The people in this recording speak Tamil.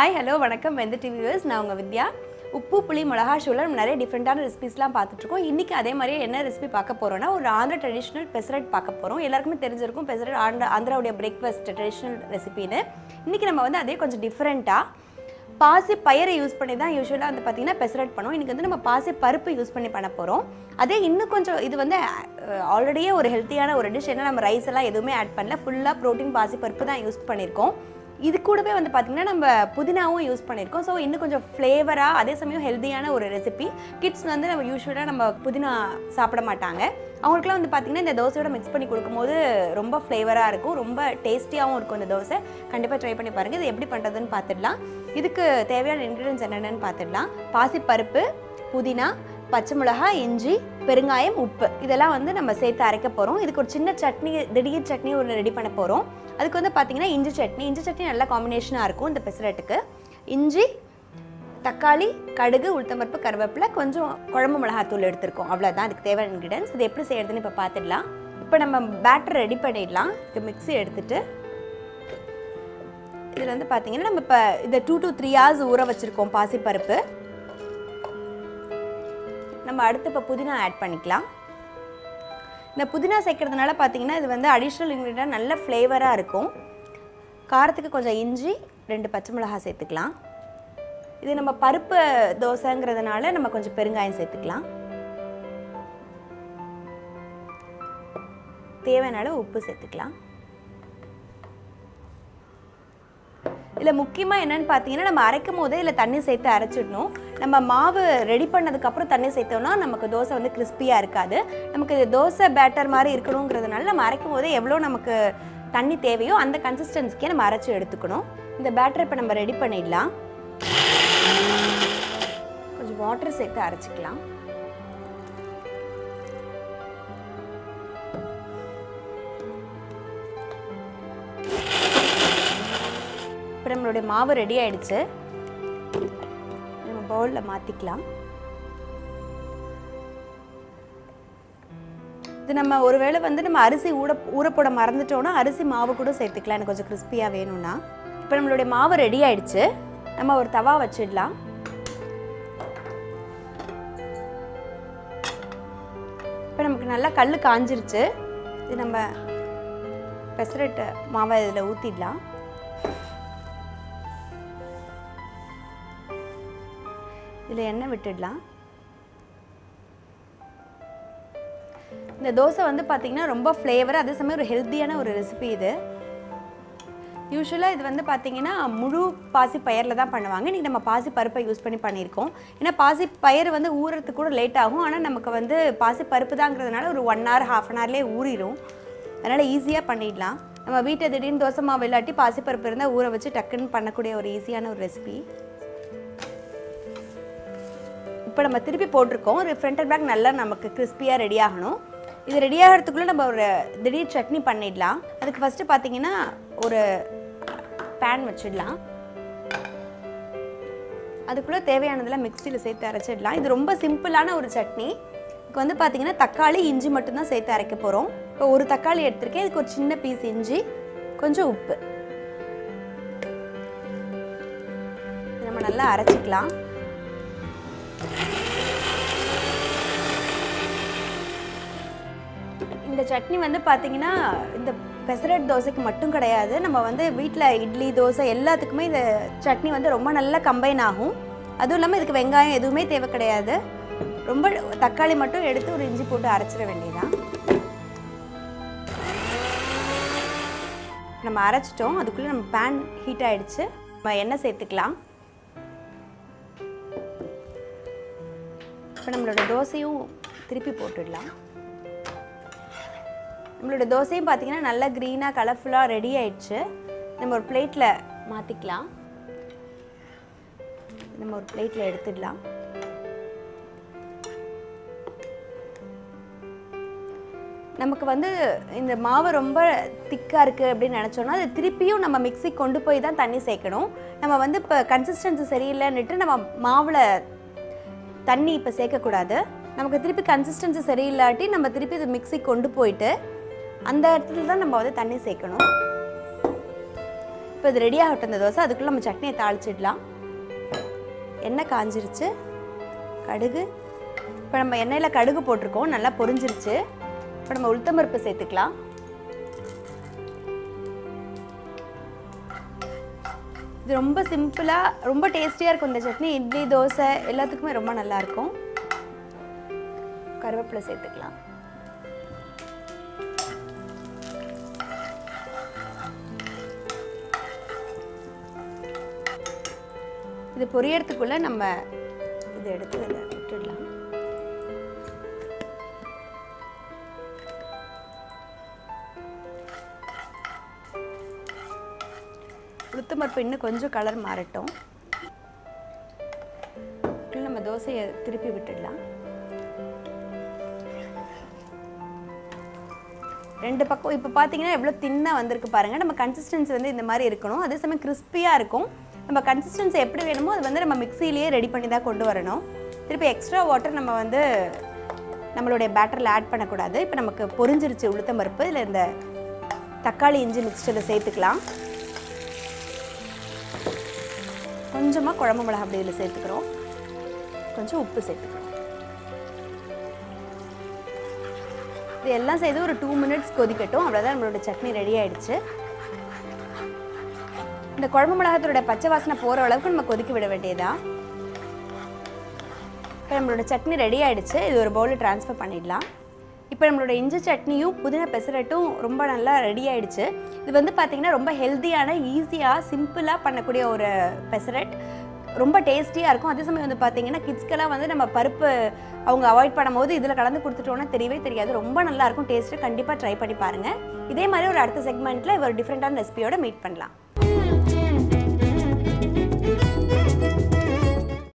ஹாய் ஹலோ வணக்கம். வெந்த டிவிவர்ஸ் நான் உங்கள் வித்யா. உப்பு புளி மிளகா ஷூவில் நம்ம நிறைய டிஃப்ரெண்ட்டான ரெசிபிஸ்லாம் பார்த்துட்ருக்கோம் இன்றைக்கி அதே மாதிரியே என்ன ரெசிபி பார்க்க போகிறோம்னா ஒரு ஆந்திரா ட்ரெடிஷ்னல் பெசரட் பார்க்க போகிறோம் எல்லாருக்குமே தெரிஞ்சிருக்கும் பெசரட் ஆந்திரா ஆந்திராவுடைய பிரேக்ஃபாஸ்ட் ட்ரெடிஷ்னல் ரெசிபின்னு இன்றைக்கி நம்ம வந்து அதே கொஞ்சம் டிஃப்ரெண்ட்டாக பாசி பயிரை யூஸ் பண்ணி தான் யூஸ்வலாக வந்து பார்த்திங்கன்னா பெசரட் பண்ணுவோம். இன்றைக்கி வந்து நம்ம பாசி பருப்பு யூஸ் பண்ணி பண்ண போகிறோம் அதே இன்னும் கொஞ்சம் இது வந்து ஆல்ரெடியே ஒரு ஹெல்த்தியான ஒரு டிஷ் ஏன்னா நம்ம ரைஸ் எல்லாம் எதுவுமே ஆட் பண்ணல. ஃபுல்லாக ப்ரோட்டீன் பாசி பருப்பு தான் யூஸ் பண்ணியிருக்கோம். இது கூடவே வந்து பார்த்திங்கன்னா நம்ம புதினாவும் யூஸ் பண்ணியிருக்கோம் ஸோ இன்னும் கொஞ்சம் ஃப்ளேவராக அதே சமயம் ஹெல்த்தியான ஒரு ரெசிபி கிட்ஸ் வந்து நம்ம யூஸ்வலாக நம்ம புதினா சாப்பிட மாட்டாங்க. அவங்களுக்குலாம் வந்து பார்த்திங்கன்னா இந்த தோசையோட மிக்ஸ் பண்ணி கொடுக்கும்போது ரொம்ப ஃப்ளேவராக இருக்கும். ரொம்ப டேஸ்டியாகவும் இருக்கும் இந்த தோசை. கண்டிப்பாக ட்ரை பண்ணி பாருங்கள் இது எப்படி பண்ணுறதுன்னு பார்த்துடலாம் இதுக்கு தேவையான இன்க்ரீடியன்ஸ் என்னென்னு பார்த்துடலாம் பாசிப்பருப்பு புதினா பச்சை மிளகாய் இஞ்சி பெருங்காயம் உப்பு. இதெல்லாம் வந்து நம்ம சேர்த்து அரைக்க போகிறோம் இதுக்கு ஒரு சின்ன சட்னி திடீர் சட்னி ஒன்று ரெடி பண்ண போகிறோம் அதுக்கு வந்து பார்த்திங்கன்னா இஞ்சி சட்னி. இஞ்சி சட்னி நல்லா காம்பினேஷனாக இருக்கும் இந்த பெசரட்டுக்கு இஞ்சி தக்காளி கடுகு உளுத்தம்பருப்பு கருவேப்பிலை கொஞ்சம் குழம்பு மிளகாத்தூள் எடுத்திருக்கோம். அவ்வளோதான் அதுக்கு தேவையான இன்க்ரீடியன்ஸ் இது எப்படி செய்யறதுன்னு இப்போ பார்த்துடலாம் இப்போ நம்ம பேட்டர் ரெடி பண்ணிடலாம். இது மிக்ஸி எடுத்துட்டு இதில் வந்து பார்த்தீங்கன்னா நம்ம இப்போ இந்த டூ டு த்ரீ ஹவர்ஸ் ஊற வச்சுருக்கோம் பாசிப்பருப்பு. நம்ம அடுத்து இப்போ புதினா ஆட் பண்ணிக்கலாம். இந்த புதினா சேர்க்கறதுனால பார்த்தீங்கன்னா இது வந்து அடிஷ்னல் இன்க்ரீடியன்ட் நல்ல ஃப்ளேவராக இருக்கும். காரத்துக்கு கொஞ்சம் இஞ்சி ரெண்டு பச்சை மிளகாய் சேர்த்துக்கலாம். இது நம்ம பருப்பு தோசைங்கிறதுனால நம்ம கொஞ்சம் பெருங்காயம் சேர்த்துக்கலாம். தேவையான அளவு உப்பு சேர்த்துக்கலாம். இதில் முக்கியமாக என்னென்னு பார்த்தீங்கன்னா நம்ம அரைக்கும் போதே இல்லை தண்ணி சேர்த்து அரைச்சிடணும். நம்ம மாவு ரெடி பண்ணதுக்கப்புறம் தண்ணி சேர்த்தோம்னா நமக்கு தோசை வந்து கிறிஸ்பியாக இருக்காது. நமக்கு இது தோசை பேட்டர் மாதிரி இருக்கணுங்கிறதுனால நம்ம அரைக்கும் போதே எவ்வளோ நமக்கு தண்ணி தேவையோ அந்த கன்சிஸ்டன்சிக்கே நம்ம அரைச்சி எடுத்துக்கணும். இந்த பேட்டர் இப்போ நம்ம ரெடி பண்ணிடலாம். கொஞ்சம் வாட்டர் சேர்த்து அரைச்சிக்கலாம். நம்மளுடைய மாவு ரெடி ஆயிடுச்சு. நம்ம பவுலில் மாற்றிக்கலாம் இது நம்ம ஒருவேளை வந்து நம்ம அரிசி ஊட ஊறப்போட போட மறந்துட்டோம்னா அரிசி மாவு கூட சேர்த்துக்கலாம். எனக்கு கொஞ்சம் கிறிஸ்பியாக வேணும்னா. இப்போ நம்மளுடைய மாவு ரெடி ஆயிடுச்சு. நம்ம ஒரு தவா வச்சிடலாம். இப்போ நமக்கு நல்லா கல் காஞ்சிருச்சு. இது நம்ம பெசரட்டு மாவை இதில் ஊற்றிடலாம் இதில் எண்ணெய் விட்டுடலாம். இந்த தோசை வந்து பார்த்திங்கன்னா ரொம்ப ஃப்ளேவர் அதே சமயம் ஒரு ஹெல்த்தியான ஒரு ரெசிபி இது. யூஸ்வலாக இது வந்து பார்த்திங்கன்னா முழு பாசி பயிரில் தான் பண்ணுவாங்க. இன்றைக்கி நம்ம பாசி பருப்பை யூஸ் பண்ணி பண்ணியிருக்கோம். ஏன்னா பாசி பயிர் வந்து ஊறுறதுக்கு கூட லேட் ஆகும். ஆனால் நமக்கு வந்து பாசி பருப்பு தாங்கிறதுனால ஒரு ஒன் ஹவர் ஹாஃப் அன் ஹவர்லேயே ஊறிடும் அதனால் ஈஸியாக பண்ணிடலாம். நம்ம வீட்டை திடீர்னு தோசை மாவு இல்லாட்டி பாசி பருப்பு இருந்தால் ஊற வச்சு டக்குன்னு பண்ணக்கூடிய ஒரு ஈஸியான ஒரு ரெசிபி இப்போ நம்ம திருப்பி போட்டிருக்கோம். ஒரு ஃப்ரண்ட் அண்ட் பேக் நல்லா நமக்கு கிறிஸ்பியாக ரெடி ஆகணும். இது ரெடி ஆகிறதுக்குள்ளே நம்ம ஒரு திடீர் சட்னி பண்ணிடலாம். அதுக்கு ஃபஸ்ட்டு பார்த்தீங்கன்னா ஒரு பேன் வச்சிடலாம். அதுக்குள்ளே தேவையானதெல்லாம் மிக்சியில் சேர்த்து அரைச்சிடலாம். இது ரொம்ப சிம்பிளான ஒரு சட்னி. இதுக்கு வந்து பார்த்தீங்கன்னா தக்காளி இஞ்சி மட்டும்தான் சேர்த்து அரைக்க போகிறோம் இப்போ ஒரு தக்காளி எடுத்திருக்கேன். இதுக்கு ஒரு சின்ன பீஸ் இஞ்சி கொஞ்சம் உப்பு. நம்ம நல்லா அரைச்சிக்கலாம். இந்த சட்னி வந்து பார்த்தீங்கன்னா இந்த பெசரட் தோசைக்கு மட்டும் கிடையாது. நம்ம வந்து வீட்டில் இட்லி தோசை எல்லாத்துக்குமே இந்த சட்னி வந்து ரொம்ப நல்லா கம்பைன் ஆகும். அதுவும் இல்லாமல் இதுக்கு வெங்காயம் எதுவுமே தேவை கிடையாது. ரொம்ப தக்காளி மட்டும் எடுத்து ஒரு இஞ்சி போட்டு அரைச்சிட வேண்டியதான் நம்ம அரைச்சிட்டோம். அதுக்குள்ளே நம்ம பேன் ஹீட் ஆகிடுச்சு நம்ம எண்ணெய் சேர்த்துக்கலாம். இப்போ நம்மளோட தோசையும் திருப்பி போட்டுடலாம். நம்மளோட தோசையும் பார்த்தீங்கன்னா நல்லா க்ரீனாக கலர்ஃபுல்லாக ரெடி ஆயிடுச்சு. நம்ம ஒரு பிளேட்டில் மாற்றிக்கலாம் நம்ம ஒரு பிளேட்டில் எடுத்துடலாம். நமக்கு வந்து இந்த மாவு ரொம்ப திக்காக இருக்குது அப்படின்னு நினச்சோன்னா அது திருப்பியும் நம்ம மிக்சிக்கு கொண்டு போய் தான் தண்ணி சேர்க்கணும். நம்ம வந்து இப்போ கன்சிஸ்டன்சி சரியில்லைன்னுட்டு நம்ம மாவில் தண்ணி இப்போ சேர்க்கக்கூடாது. நமக்கு திருப்பி கன்சிஸ்டன்சி சரியில்லாட்டி நம்ம திருப்பி இது மிக்சி கொண்டு போயிட்டு அந்த இடத்துல தான் நம்ம வந்து தண்ணி சேர்க்கணும். இப்போ இது ரெடி ஆகட்டும் இந்த தோசை. அதுக்குள்ளே நம்ம சட்னியை தாளிச்சிடலாம். எண்ணெய் காஞ்சிருச்சு. கடுகு. இப்போ நம்ம எண்ணெயில் கடுகு போட்டிருக்கோம். நல்லா பொரிஞ்சிருச்சு. இப்போ நம்ம உளுத்தம்பருப்பு சேர்த்துக்கலாம். இது ரொம்ப சிம்பிளாக ரொம்ப டேஸ்டியாக இருக்கும் இந்த சட்னி. இட்லி தோசை எல்லாத்துக்குமே ரொம்ப நல்லாயிருக்கும். கருவேப்பிலை சேர்த்துக்கலாம். இது பொரியறதுக்குள்ளே நம்ம இதை எடுத்து இதில் விட்டுடலாம். உளுத்தம்பருப்பு இன்னும் கொஞ்சம் கலர் மாறட்டும். நம்ம தோசையை திருப்பி விட்டுடலாம். ரெண்டு பக்கம் இப்போ பார்த்தீங்கன்னா எவ்வளோ தின்னாக வந்திருக்கு பாருங்கள் நம்ம கன்சிஸ்டன்சி வந்து இந்த மாதிரி இருக்கணும். அதே சமயம் கிறிஸ்பியாக இருக்கும். நம்ம கன்சிஸ்டன்சி எப்படி வேணுமோ அது வந்து நம்ம மிக்சியிலேயே ரெடி பண்ணி தான் கொண்டு வரணும். திருப்பி எக்ஸ்ட்ரா வாட்டர் நம்ம வந்து நம்மளுடைய பேட்டரில் ஆட் பண்ணக்கூடாது. இப்போ நமக்கு பொரிஞ்சிருச்சு உளுத்தம் பருப்பு. இதில் இந்த தக்காளி இஞ்சி மிக்சரில் சேர்த்துக்கலாம். கொஞ்சமாக குழம்பு மிளகா அப்படி இதில் சேர்த்துக்கிறோம். கொஞ்சம் உப்பு சேர்த்துக்கிறோம். இது எல்லாம் செய்து ஒரு டூ மினிட்ஸ் கொதிக்கட்டும். அவ்வளோதான் நம்மளோட சட்னி ரெடி ஆயிடுச்சு. இந்த குழம்பு மிளகாத்தோட பச்சை வாசனை போகிற அளவுக்கு நம்ம கொதிக்க விட வேண்டியதா இப்போ நம்மளோட சட்னி ரெடி ஆயிடுச்சு. இது ஒரு பவுலில் ட்ரான்ஸ்ஃபர் பண்ணிடலாம். இப்போ நம்மளோட இஞ்சி சட்னியும் புதினா பெசரட்டும் ரொம்ப நல்லா ரெடி ஆயிடுச்சு. இது வந்து பார்த்திங்கன்னா ரொம்ப ஹெல்த்தியான ஈஸியாக சிம்பிளாக பண்ணக்கூடிய ஒரு பெசரட். ரொம்ப டேஸ்டியாக இருக்கும். அதே சமயம் வந்து பார்த்தீங்கன்னா கிட்ஸ்க்கெல்லாம் வந்து நம்ம பருப்பு அவங்க அவாய்ட் பண்ணும்போது இதில் கலந்து கொடுத்துட்டோன்னா தெரியவே தெரியாது. ரொம்ப நல்லாயிருக்கும் டேஸ்ட்டு கண்டிப்பாக ட்ரை பண்ணி பாருங்கள் இதே மாதிரி ஒரு அடுத்த செக்மெண்ட்டில் ஒரு டிஃப்ரெண்ட்டான ரெசிபியோட மீட் பண்ணலாம்.